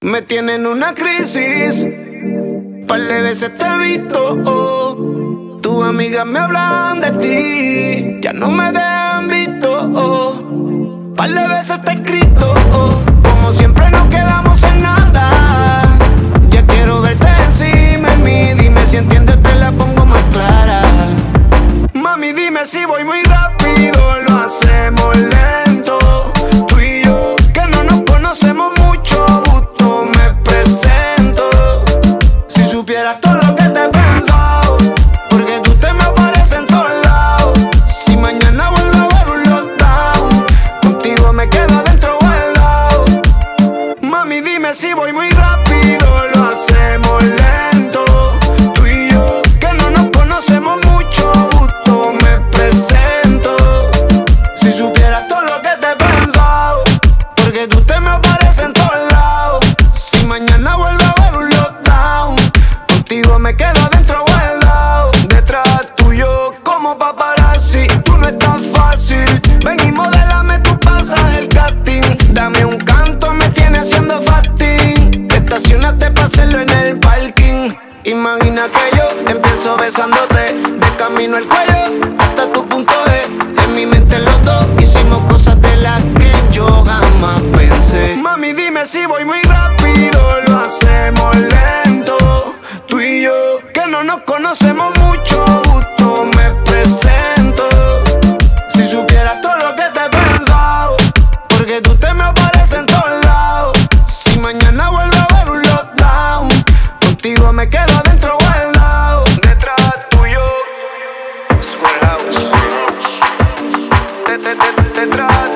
Me tienen una crisis, par de veces te he visto. Oh. Tus amigas me hablan de ti, ya no me dejan visto. Oh. Par de veces te he escrito, oh. Si voy muy rápido, lo hacemos lento. Tú y yo, que no nos conocemos mucho, justo me presento. Si supieras todo lo que te he pensado, porque tú te me apareces en todos lados. Si mañana vuelve a haber un lockdown, contigo me quedo adentro guardado. Mami, dime si voy muy rápido, lo hacemos lento. Tú apareces en todos lados. Si mañana vuelve a haber un lockdown, contigo me quedo adentro guardado. Detrás tuyo, como paparazzi, tú no es tan fácil. Ven y modélame tu pasaje el casting. Dame un canto, me tiene haciendo fasting. Estacionate para hacerlo en el parking. Imagina que yo empiezo besándote de camino al cuello hasta tu punto G. Si voy muy rápido, lo hacemos lento. Tú y yo, que no nos conocemos mucho, justo me presento. Si supieras todo lo que te he pensado, porque tú te me apareces en todos lados. Si mañana vuelve a haber un lockdown, contigo me quedo adentro guardado. Detrás tuyo, Square House. De- de- de- Detrás